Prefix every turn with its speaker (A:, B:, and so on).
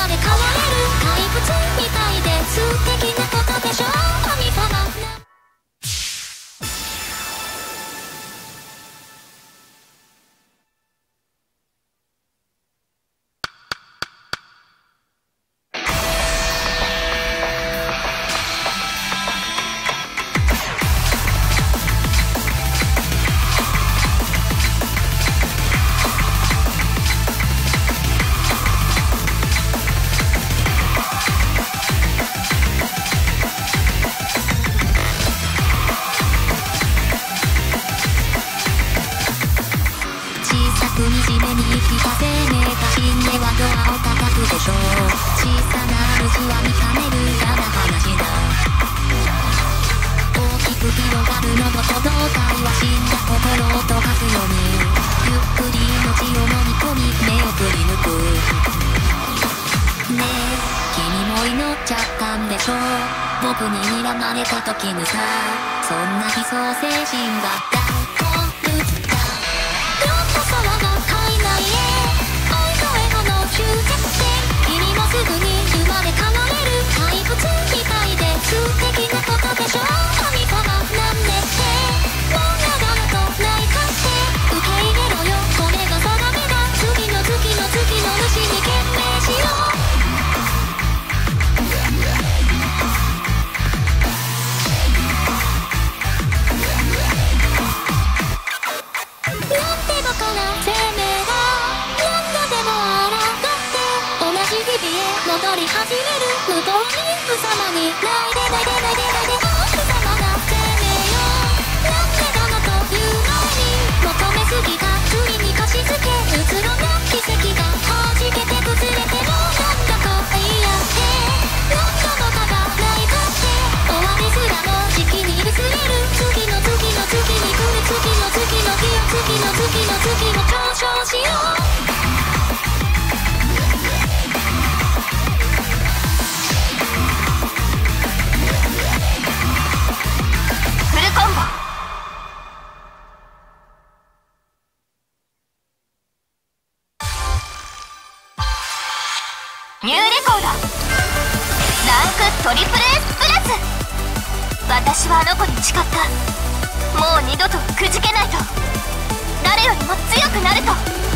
A: まで変われく惨めに生きた生命が死んではドアを叩くでしょう小さな主は見かねる嫌な話だ大きく広がる喉と胴体は死んだ心を溶かすようにゆっくり命を飲み込み目をくり抜くねえ君も祈っちゃったんでしょ僕に睨まれた時にさそんな悲壮精神が大り始める。無謀に無様に。泣いて泣いて泣いて泣いて
B: ニューレコード。ランクトリプル S プラス。私はあの子に誓った。もう二度とくじけないと。誰よりも強くなると。